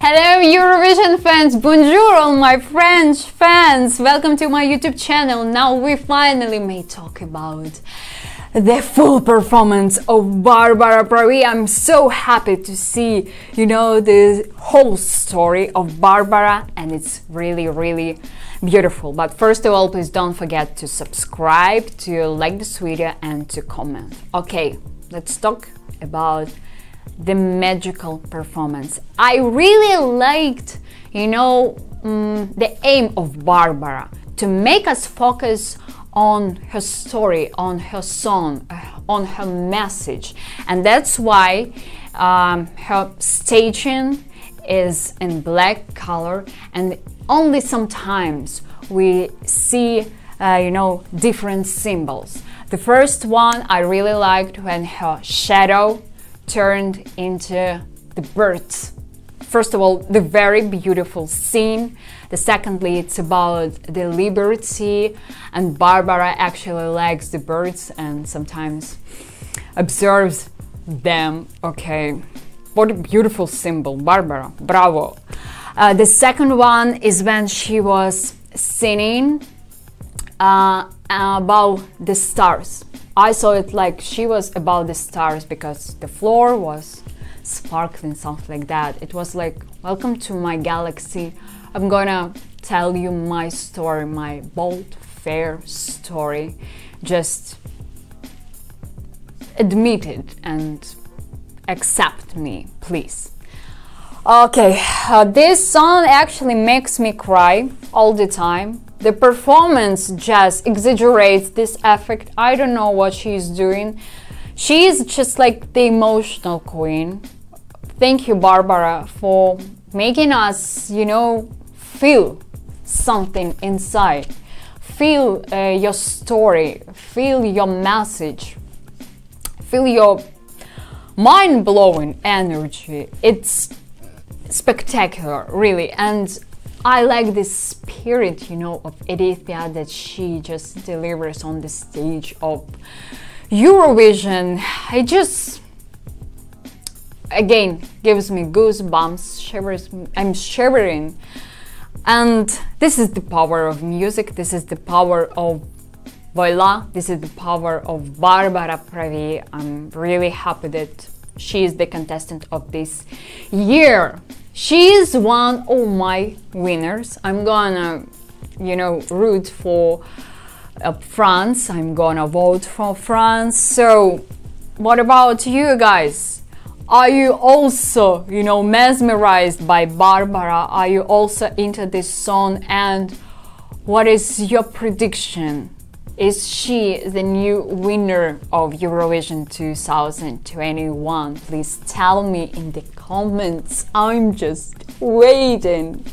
Hello Eurovision fans, bonjour all my French fans, welcome to my YouTube channel. Now we finally may talk about the full performance of Barbara Pravi. I'm so happy to see, you know, the whole story of Barbara and it's really, really beautiful. But first of all, please don't forget to subscribe, to like this video and to comment. Okay, let's talk about the magical performance. I really liked, you know, um, the aim of Barbara to make us focus on her story, on her song, uh, on her message, and that's why um, her staging is in black color, and only sometimes we see, uh, you know, different symbols. The first one I really liked when her shadow turned into the birds. First of all, the very beautiful scene. The secondly, it's about the liberty, and Barbara actually likes the birds and sometimes observes them. Okay, what a beautiful symbol, Barbara, bravo. Uh, the second one is when she was singing uh, about the stars. I saw it like she was about the stars because the floor was sparkling, something like that. It was like, Welcome to my galaxy. I'm gonna tell you my story, my bold, fair story. Just admit it and accept me, please. Okay, uh, this song actually makes me cry all the time the performance just exaggerates this effect. I don't know what she's doing. She is just like the emotional queen. Thank you, Barbara, for making us, you know, feel something inside. Feel uh, your story, feel your message, feel your mind blowing energy. It's spectacular, really. And I like this spirit, you know, of Edith Piaf that she just delivers on the stage of Eurovision. It just, again, gives me goosebumps, shivers. I'm shivering. And this is the power of music. This is the power of Voilà. This is the power of Barbara Pravi. I'm really happy that she is the contestant of this year. She is one of my winners. I'm gonna, you know, root for uh, France. I'm gonna vote for France. So, what about you guys? Are you also, you know, mesmerized by Barbara? Are you also into this song? And what is your prediction? Is she the new winner of Eurovision 2021? Please tell me in the comments. I'm just waiting.